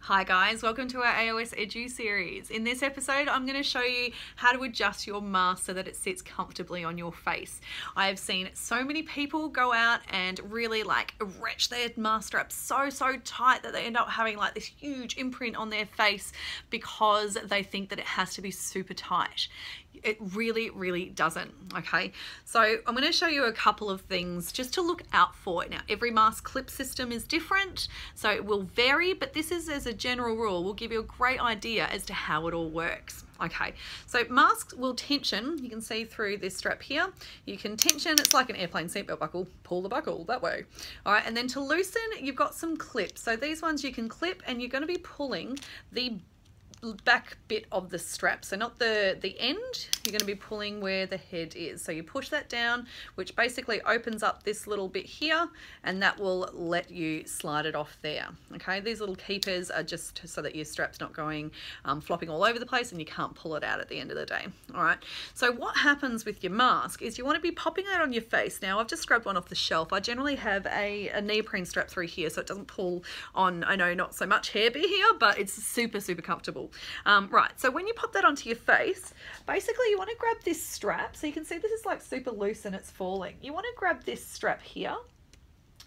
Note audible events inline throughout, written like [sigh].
Hi guys, welcome to our AOS Edu series. In this episode, I'm going to show you how to adjust your mask so that it sits comfortably on your face. I have seen so many people go out and really like wrench their mask straps so, so tight that they end up having like this huge imprint on their face because they think that it has to be super tight. It really, really doesn't, okay? So I'm gonna show you a couple of things just to look out for. Now, every mask clip system is different, so it will vary, but this is as a general rule, will give you a great idea as to how it all works. Okay, so masks will tension. You can see through this strap here. You can tension, it's like an airplane seatbelt buckle. Pull the buckle that way. All right, and then to loosen, you've got some clips. So these ones you can clip and you're gonna be pulling the back bit of the strap. So not the the end you're going to be pulling where the head is. So you push that down which basically opens up this little bit here and that will let you slide it off there. Okay these little keepers are just so that your strap's not going um, flopping all over the place and you can't pull it out at the end of the day. All right so what happens with your mask is you want to be popping that on your face. Now I've just grabbed one off the shelf. I generally have a, a neoprene strap through here so it doesn't pull on I know not so much hair be here but it's super super comfortable um, right, so when you pop that onto your face, basically you want to grab this strap. So you can see this is like super loose and it's falling. You want to grab this strap here,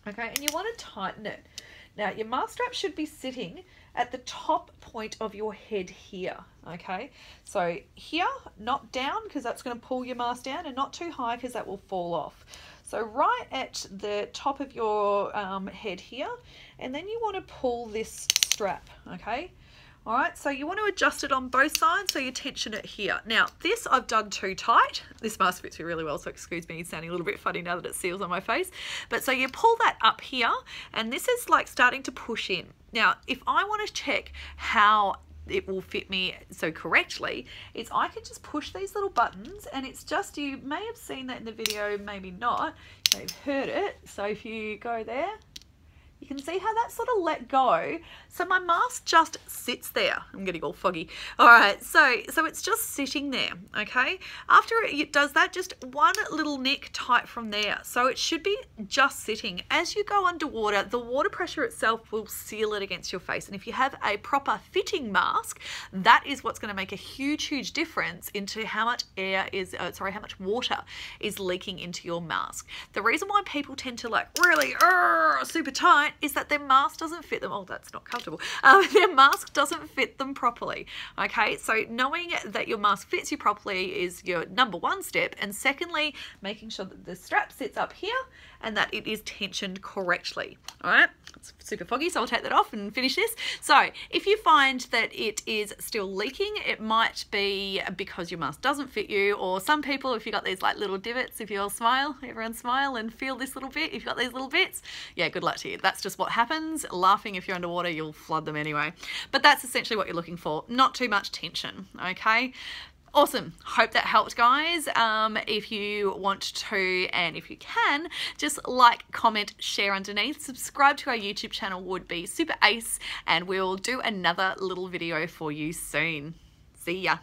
okay, and you want to tighten it. Now your mask strap should be sitting at the top point of your head here, okay? So here, not down because that's going to pull your mask down and not too high because that will fall off. So right at the top of your um, head here, and then you want to pull this strap, okay? All right, so you want to adjust it on both sides so you tension it here. Now, this I've done too tight. This mask fits me really well, so excuse me sounding a little bit funny now that it seals on my face. But so you pull that up here, and this is like starting to push in. Now, if I want to check how it will fit me so correctly is I can just push these little buttons and it's just you may have seen that in the video maybe not you've heard it so if you go there you can see how that sort of let go. So my mask just sits there. I'm getting all foggy. All right, so so it's just sitting there, okay? After it does that, just one little nick tight from there. So it should be just sitting. As you go underwater, the water pressure itself will seal it against your face. And if you have a proper fitting mask, that is what's gonna make a huge, huge difference into how much air is, uh, sorry, how much water is leaking into your mask. The reason why people tend to like really uh, super tight is that their mask doesn't fit them. Oh, that's not comfortable. Um, [laughs] their mask doesn't fit them properly. Okay, so knowing that your mask fits you properly is your number one step. And secondly, making sure that the strap sits up here and that it is tensioned correctly. All right, it's super foggy, so I'll take that off and finish this. So if you find that it is still leaking, it might be because your mask doesn't fit you, or some people, if you got these like little divots, if you all smile, everyone smile and feel this little bit, if you've got these little bits, yeah, good luck to you. That's just what happens. Laughing if you're underwater, you'll flood them anyway. But that's essentially what you're looking for. Not too much tension, okay? Awesome. Hope that helped, guys. Um, if you want to and if you can, just like, comment, share underneath. Subscribe to our YouTube channel would be super ace, and we'll do another little video for you soon. See ya.